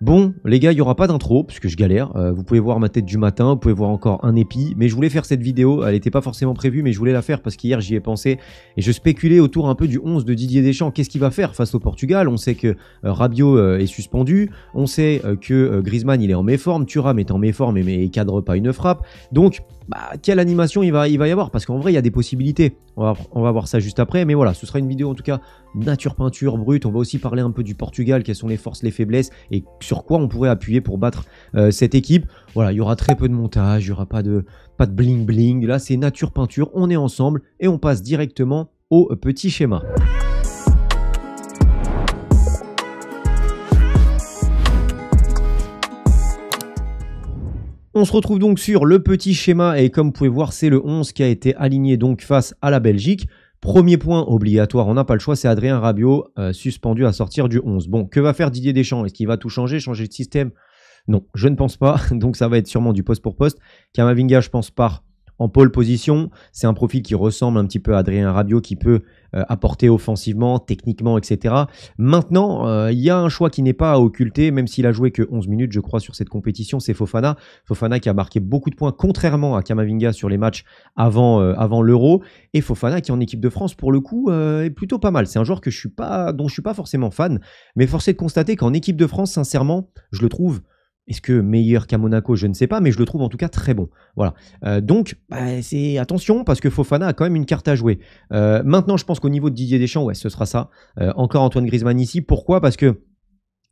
Bon, les gars, il n'y aura pas d'intro, puisque je galère. Euh, vous pouvez voir ma tête du matin, vous pouvez voir encore un épi. Mais je voulais faire cette vidéo, elle n'était pas forcément prévue, mais je voulais la faire parce qu'hier j'y ai pensé. Et je spéculais autour un peu du 11 de Didier Deschamps. Qu'est-ce qu'il va faire face au Portugal? On sait que euh, euh, est suspendu. On sait que Griezmann, il est en méforme. Thuram est en méforme, mais il cadre pas une frappe. Donc, bah, quelle animation il va, il va y avoir? Parce qu'en vrai, il y a des possibilités. On va, on va voir ça juste après. Mais voilà, ce sera une vidéo en tout cas nature peinture brute. On va aussi parler un peu du Portugal, quelles sont les forces, les faiblesses et sur quoi on pourrait appuyer pour battre euh, cette équipe. Voilà, il y aura très peu de montage, il n'y aura pas de, pas de bling bling. Là, c'est nature peinture, on est ensemble et on passe directement au petit schéma. On se retrouve donc sur le petit schéma et comme vous pouvez voir, c'est le 11 qui a été aligné donc face à la Belgique. Premier point obligatoire, on n'a pas le choix, c'est Adrien Rabiot euh, suspendu à sortir du 11. Bon, que va faire Didier Deschamps? Est-ce qu'il va tout changer, changer de système? Non, je ne pense pas. Donc ça va être sûrement du poste pour poste. Kamavinga, je pense, part en pole position. C'est un profil qui ressemble un petit peu à Adrien Rabiot, qui peut euh, apporter offensivement, techniquement, etc. Maintenant, euh, il y a un choix qui n'est pas à occulter, même s'il a joué que 11 minutes, je crois, sur cette compétition, c'est Fofana. Fofana qui a marqué beaucoup de points, contrairement à Kamavinga sur les matchs avant, euh, l'Euro. Et Fofana qui en équipe de France, pour le coup, est plutôt pas mal. C'est un joueur que je suis dont je suis pas forcément fan, mais force est de constater qu'en équipe de France, sincèrement, je le trouve est-ce que meilleur qu'à Monaco? Je ne sais pas, mais je le trouve en tout cas très bon. Voilà. Euh, donc, bah, c'est attention parce que Fofana a quand même une carte à jouer. Euh, maintenant, je pense qu'au niveau de Didier Deschamps, ouais, ce sera ça. Euh, encore Antoine Griezmann ici. Pourquoi? Parce que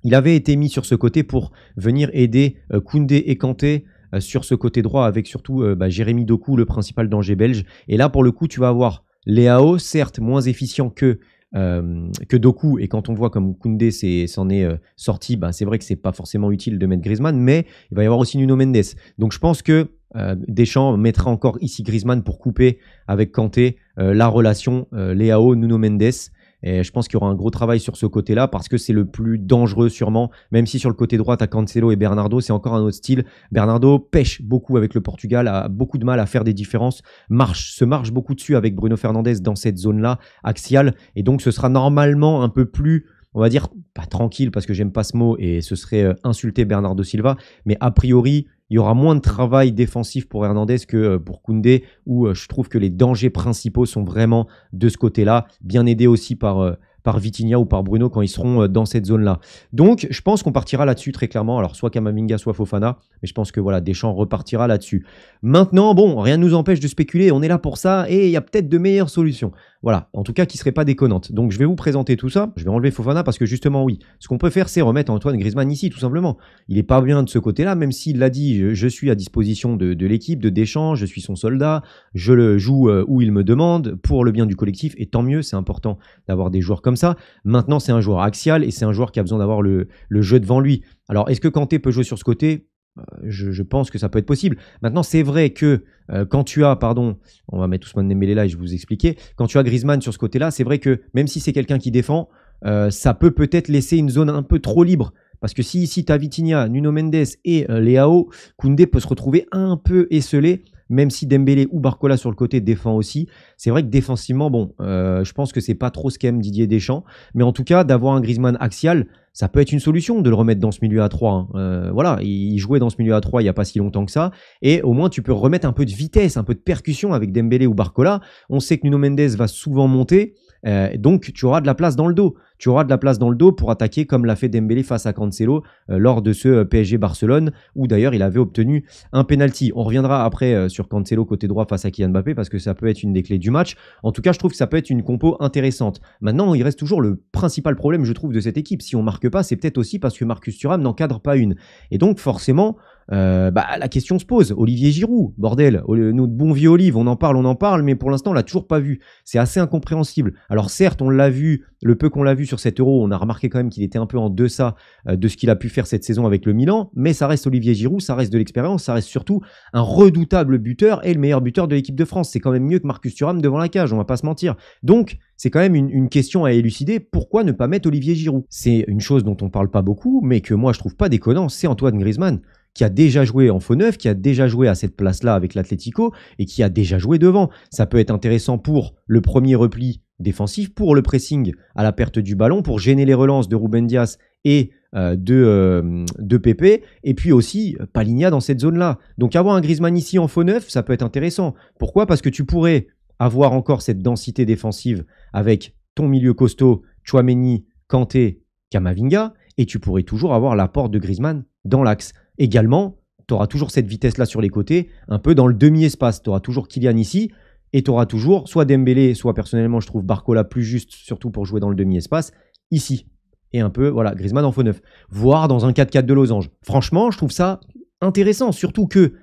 il avait été mis sur ce côté pour venir aider Koundé et Kanté sur ce côté droit avec surtout bah, Jérémy Doku, le principal danger belge. Et là, pour le coup, tu vas avoir Léao, certes moins efficient que euh, que Doku. Et quand on voit comme Koundé s'en est, euh, sorti, bah, c'est vrai que c'est pas forcément utile de mettre Griezmann, mais il va y avoir aussi Nuno Mendes. Donc je pense que euh, Deschamps mettra encore ici Griezmann pour couper avec Kanté la relation Léao-Nuno Mendes. Et je pense qu'il y aura un gros travail sur ce côté-là parce que c'est le plus dangereux sûrement. Même si sur le côté droit, tu Cancelo et Bernardo, c'est encore un autre style. Bernardo pêche beaucoup avec le Portugal, a beaucoup de mal à faire des différences, marche, se marche beaucoup dessus avec Bruno Fernandes dans cette zone-là, axiale. Et donc ce sera normalement un peu plus on va dire, pas tranquille parce que j'aime pas ce mot et ce serait euh, insulter Bernardo Silva, mais a priori, il y aura moins de travail défensif pour Hernandez que euh, pour Koundé, où euh, je trouve que les dangers principaux sont vraiment de ce côté-là, bien aidé aussi par, par Vitinha ou par Bruno quand ils seront dans cette zone-là. Donc, je pense qu'on partira là-dessus très clairement. Alors, soit Kamavinga, soit Fofana, mais je pense que voilà, Deschamps repartira là-dessus. Maintenant, bon, rien ne nous empêche de spéculer, on est là pour ça, et il y a peut-être de meilleures solutions. Voilà, en tout cas qui serait pas déconnante. Donc je vais vous présenter tout ça. Je vais enlever Fofana parce que justement oui, ce qu'on peut faire c'est remettre Antoine Griezmann ici tout simplement. Il est pas bien de ce côté-là, même s'il l'a dit, je, suis à disposition de, l'équipe, de Deschamps, je suis son soldat, je le joue euh, où il me demande pour le bien du collectif et tant mieux, c'est important d'avoir des joueurs comme ça. Maintenant c'est un joueur axial et c'est un joueur qui a besoin d'avoir le, le jeu devant lui. Alors est-ce que Kanté peut jouer sur ce côté? Euh, je, pense que ça peut être possible. Maintenant, c'est vrai que euh, quand tu as, pardon, on va mettre Ousmane Dembélé là et je vais vous expliquer, quand tu as Griezmann sur ce côté-là, c'est vrai que même si c'est quelqu'un qui défend, euh, ça peut peut-être laisser une zone un peu trop libre. Parce que si ici tu as Vitinha, Nuno Mendes et Léao, Koundé peut se retrouver un peu esselé même si Dembélé ou Barcola sur le côté défend aussi. C'est vrai que défensivement, bon, je pense que c'est pas trop ce qu'aime Didier Deschamps, mais en tout cas, d'avoir un Griezmann axial, ça peut être une solution de le remettre dans ce milieu à 3. Hein. Euh, voilà, il jouait dans ce milieu à 3 il n'y a pas si longtemps que ça. Et au moins, tu peux remettre un peu de vitesse, un peu de percussion avec Dembélé ou Barcola. On sait que Nuno Mendes va souvent monter. Euh, donc, tu auras de la place dans le dos. Tu auras de la place dans le dos pour attaquer comme l'a fait Dembélé face à Cancelo euh, lors de ce PSG Barcelone, où d'ailleurs il avait obtenu un penalty. On reviendra après sur Cancelo côté droit face à Kylian Mbappé parce que ça peut être une des clés du match. En tout cas, je trouve que ça peut être une compo intéressante. Maintenant, il reste toujours le principal problème, je trouve, de cette équipe. Si on pas, c'est peut-être aussi parce que Marcus Thuram n'encadre pas une. Et donc forcément, euh, bah, la question se pose. Olivier Giroud, bordel, notre bon vieux Olive, on en parle, on en parle, mais pour l'instant on l'a toujours pas vu. C'est assez incompréhensible. Alors certes, on l'a vu, le peu qu'on l'a vu sur cet Euro, on a remarqué quand même qu'il était un peu en deçà euh, de ce qu'il a pu faire cette saison avec le Milan, mais ça reste Olivier Giroud, ça reste de l'expérience, ça reste surtout un redoutable buteur et le meilleur buteur de l'équipe de France. C'est quand même mieux que Marcus Thuram devant la cage, on va pas se mentir. Donc c'est quand même une, question à élucider. Pourquoi ne pas mettre Olivier Giroud? C'est une chose dont on parle pas beaucoup, mais que moi je trouve pas déconnant, c'est Antoine Griezmann qui a déjà joué en faux neuf, qui a déjà joué à cette place-là avec l'Atlético et qui a déjà joué devant. Ça peut être intéressant pour le premier repli défensif, pour le pressing à la perte du ballon, pour gêner les relances de Ruben Dias et de, de PP, et puis aussi Paligna dans cette zone-là. Donc avoir un Griezmann ici en faux neuf, ça peut être intéressant. Pourquoi? Parce que tu pourrais avoir encore cette densité défensive avec ton milieu costaud, Chouameni, Kanté, Kamavinga, et tu pourrais toujours avoir la porte de Griezmann dans l'axe. Également, tu auras toujours cette vitesse-là sur les côtés, un peu dans le demi-espace. Tu auras toujours Kylian ici, et tu auras toujours soit Dembélé, soit personnellement, je trouve Barcola plus juste, surtout pour jouer dans le demi-espace, ici. Et un peu, voilà, Griezmann en faux neuf. Voire dans un 4-4 de losange. Franchement, je trouve ça intéressant, surtout que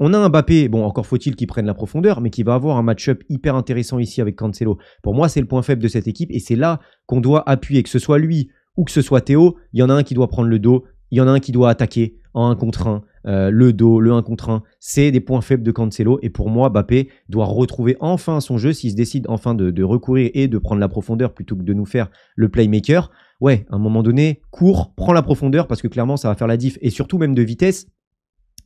on a un Mbappé, bon, encore faut-il qu'il prenne la profondeur, mais qui va avoir un match-up hyper intéressant ici avec Cancelo. Pour moi, c'est le point faible de cette équipe et c'est là qu'on doit appuyer, que ce soit lui ou que ce soit Théo. Il y en a un qui doit prendre le dos, il y en a un qui doit attaquer en 1 contre 1. Euh, le dos, le 1 contre 1, c'est des points faibles de Cancelo. Et pour moi, Mbappé doit retrouver enfin son jeu s'il se décide enfin de, de, recourir et de prendre la profondeur plutôt que de nous faire le playmaker. Ouais, à un moment donné, cours, prends la profondeur parce que clairement, ça va faire la diff. Et surtout, même de vitesse,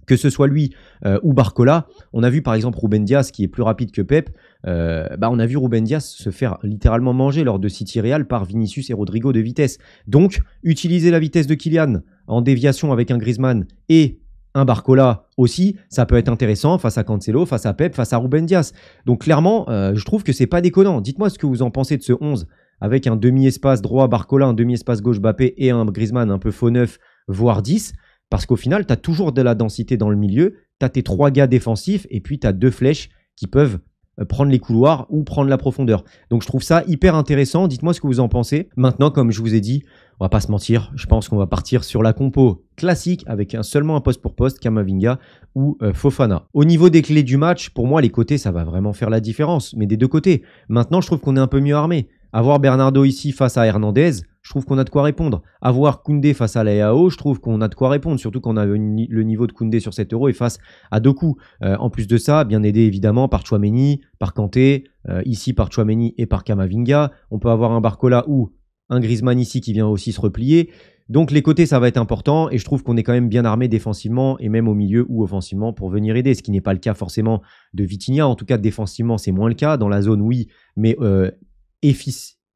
que ce soit lui euh, ou Barcola, on a vu par exemple Ruben Diaz qui est plus rapide que Pep, euh, bah on a vu Ruben Diaz se faire littéralement manger lors de City Real par Vinicius et Rodrigo de vitesse. Donc, utiliser la vitesse de Kylian en déviation avec un Griezmann et un Barcola aussi, ça peut être intéressant face à Cancelo, face à Pep, face à Ruben Diaz. Donc clairement, euh, je trouve que c'est pas déconnant. Dites-moi ce que vous en pensez de ce 11 avec un demi-espace droit Barcola, un demi-espace gauche Bappé et un Griezmann un peu faux neuf, voire 10. Parce qu'au final, tu as toujours de la densité dans le milieu, tu as tes trois gars défensifs et puis tu as deux flèches qui peuvent euh, prendre les couloirs ou prendre la profondeur. Donc je trouve ça hyper intéressant. Dites-moi ce que vous en pensez. Maintenant, comme je vous ai dit, on va pas se mentir, je pense qu'on va partir sur la compo classique avec seulement un poste pour poste, Kamavinga ou euh, Fofana. Au niveau des clés du match, pour moi, les côtés, ça va vraiment faire la différence, mais des deux côtés. Maintenant, je trouve qu'on est un peu mieux armé. Avoir Bernardo ici face à Hernandez, je trouve qu'on a de quoi répondre. Avoir Koundé face à l'AEAO, je trouve qu'on a de quoi répondre, surtout qu'on a le niveau de Koundé sur 7 euros et face à Doku. Euh, en plus de ça, bien aidé évidemment par Chouameni, par Kanté, euh, ici par Chouameni et par Kamavinga. On peut avoir un Barcola ou un Griezmann ici qui vient aussi se replier. Donc les côtés, ça va être important et je trouve qu'on est quand même bien armé défensivement et même au milieu ou offensivement pour venir aider, ce qui n'est pas le cas forcément de Vitinha. En tout cas, défensivement, c'est moins le cas. Dans la zone, oui, mais euh,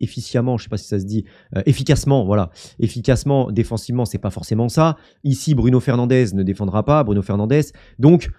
efficacement, je sais pas si ça se dit, euh, efficacement, voilà, efficacement, défensivement, c'est pas forcément ça. Ici, Bruno Fernandez ne défendra pas, Bruno Fernandez. Donc,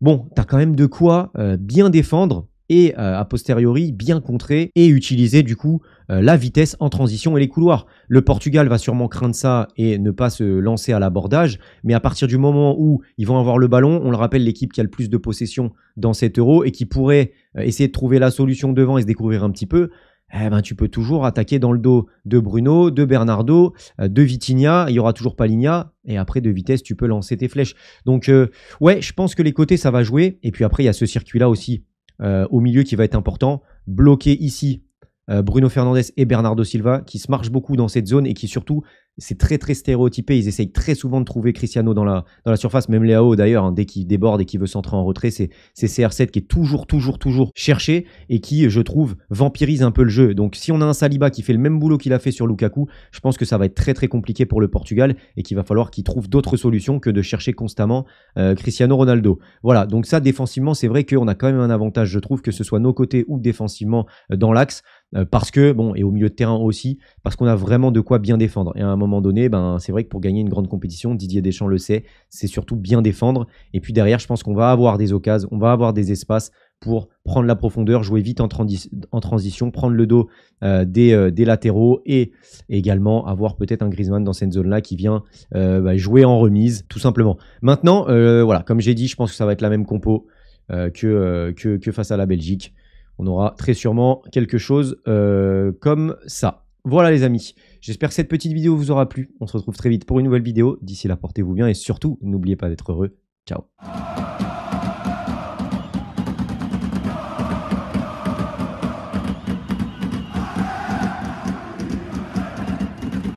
bon, tu as quand même de quoi euh, bien défendre et euh, a posteriori bien contrer et utiliser du coup la vitesse en transition et les couloirs. Le Portugal va sûrement craindre ça et ne pas se lancer à l'abordage, mais à partir du moment où ils vont avoir le ballon, on le rappelle, l'équipe qui a le plus de possession dans cet euro et qui pourrait essayer de trouver la solution devant et se découvrir un petit peu, eh ben, tu peux toujours attaquer dans le dos de Bruno, de Bernardo, euh, de Vitinha. Il y aura toujours Paligna. Et après, de vitesse, tu peux lancer tes flèches. Donc, euh, ouais, je pense que les côtés, ça va jouer. Et puis après, il y a ce circuit-là aussi euh, au milieu qui va être important. Bloqué ici Bruno Fernandez et Bernardo Silva, qui se marchent beaucoup dans cette zone et qui surtout c'est très très stéréotypé. Ils essayent très souvent de trouver Cristiano dans la, dans la surface, même Léao d'ailleurs, hein, dès qu'il déborde et qu'il veut s'entrer en retrait, c'est CR7 qui est toujours, toujours, toujours cherché et qui, je trouve, vampirise un peu le jeu. Donc si on a un Saliba qui fait le même boulot qu'il a fait sur Lukaku, je pense que ça va être très très compliqué pour le Portugal et qu'il va falloir qu'il trouve d'autres solutions que de chercher constamment euh, Cristiano Ronaldo. Voilà, donc ça défensivement, c'est vrai qu'on a quand même un avantage, je trouve, que ce soit nos côtés ou défensivement euh, dans l'axe. Euh, parce que, bon, et au milieu de terrain aussi, parce qu'on a vraiment de quoi bien défendre. Et à un moment donné, ben, c'est vrai que pour gagner une grande compétition, Didier Deschamps le sait, c'est surtout bien défendre. Et puis derrière, je pense qu'on va avoir des occasions, on va avoir des espaces pour prendre la profondeur, jouer vite en, transition, prendre le dos euh, des, euh, des, latéraux et également avoir peut-être un Griezmann dans cette zone-là qui vient bah, jouer en remise, tout simplement. Maintenant, voilà, comme j'ai dit, je pense que ça va être la même compo que, que face à la Belgique on aura très sûrement quelque chose euh, comme ça. Voilà les amis, j'espère que cette petite vidéo vous aura plu. On se retrouve très vite pour une nouvelle vidéo. D'ici là, portez-vous bien et surtout, n'oubliez pas d'être heureux. Ciao